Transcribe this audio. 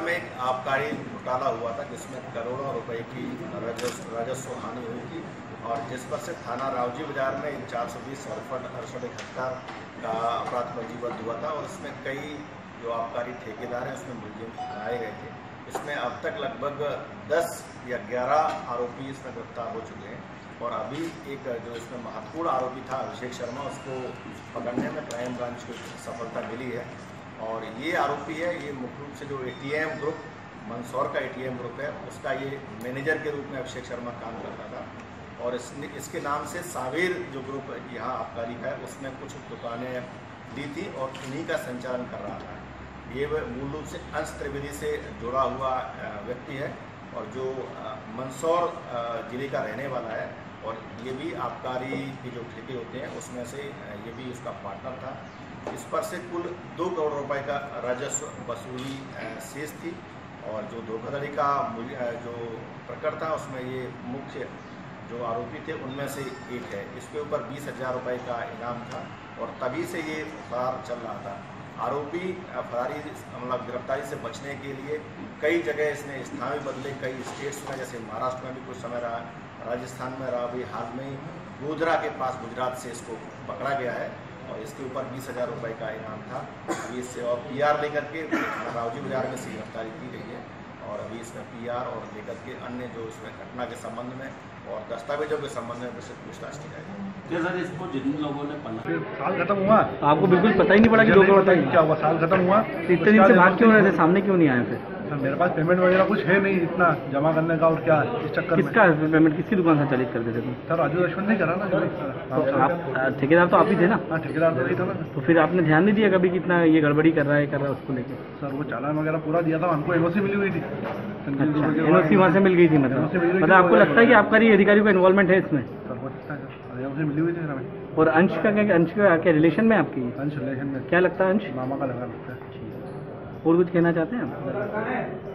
आबकारी घोटाला हुआ था जिसमें करोड़ों रुपए की राजस्व हानि हुई थी और जिस पर से थाना रावजी बाज़ार में इन चार सौ बीस अड़सठ अड़सठ इकहत्तर का अपराध पंजीबद्ध हुआ था और इसमें कई जो आबकारी ठेकेदार हैं उसमें मुलजिम बनाए गए थे। इसमें अब तक लगभग 10 या 11 आरोपी इसमें गिरफ़्तार हो चुके हैं और अभी एक जो इसमें महत्वपूर्ण आरोपी था अभिषेक शर्मा, उसको पकड़ने में क्राइम ब्रांच को सफलता मिली है। और ये आरोपी है, ये मुख्य रूप से जो एटीएम ग्रुप मंदसौर का एटीएम ग्रुप है, उसका ये मैनेजर के रूप में अभिषेक शर्मा काम करता था। और इसने, इसके नाम से सावेर जो ग्रुप यहाँ आबकारी है उसमें कुछ दुकानें ली थी और उन्हीं का संचालन कर रहा था। ये मूल रूप से अंश त्रिवेदी से जुड़ा हुआ व्यक्ति है। और जो मंदसौर ज़िले का रहने वाला है और ये भी आबकारी के जो ठेके होते हैं, उसमें से ये भी उसका पार्टनर था। इस पर से कुल दो करोड़ रुपए का राजस्व वसूली शेष थी और जो धोखाधड़ी का जो प्रकट था, उसमें ये मुख्य जो आरोपी थे, उनमें से एक है। इसके ऊपर बीस हज़ार रुपये का इनाम था और तभी से ये फरार चल रहा था। आरोपी फरारी मतलब गिरफ्तारी से बचने के लिए कई जगह इसने स्थान भी बदले, कई स्टेट्स में, जैसे महाराष्ट्र में भी कुछ समय रहा, राजस्थान में रहा, अभी हाल में गोधरा के पास गुजरात से इसको पकड़ा गया है और इसके ऊपर बीस हज़ार रुपये का इनाम था। अभी इससे और पी आर लेकर के रावजी बाज़ार में इसकी गिरफ्तारी की गई है। और अभी इसमें पीआर और लेखक के अन्य जो इसमें घटना के संबंध में और दस्तावेजों के संबंध में विस्तृत पूछताछ की जाएगी। सर इसको जिन लोगों ने पन्ना साल खत्म हुआ। आपको बिल्कुल पता ही नहीं पड़ा कि लोगों को बताइए क्या हुआ? साल खत्म हुआ। इतने दिन से भाग क्यों रहे थे? सामने क्यों नहीं आए फिर? सर मेरे पास पेमेंट वगैरह कुछ है नहीं इतना जमा करने का और क्या इस चक्कर में। किसका पेमेंट किसकी दुकान से चालित करते थे? सर राजू लक्ष्मण नहीं करा ना जो तो आप ठेकेदार तो आप ही थे ना? हाँ ठेकेदार तो नहीं था ना। तो फिर आपने ध्यान नहीं दिया कभी कितना ये गड़बड़ी कर रहा है कर रहा है उसको लेकर सर वो चालान वगैरह पूरा दिया था हमको एनओसी मिली हुई थी। एनओसी वहाँ से मिल गई थी मतलब। मतलब आपको लगता है कि आपका अधिकारियों का इन्वॉल्वमेंट है इसमें? मिली हुई थी हमें। और अंश का क्या अंश का क्या रिलेशन में आपकी? अंश रिलेशन में। क्या लगता है अंश? मामा का लगा लगता है। और कुछ कहना चाहते हैं आप?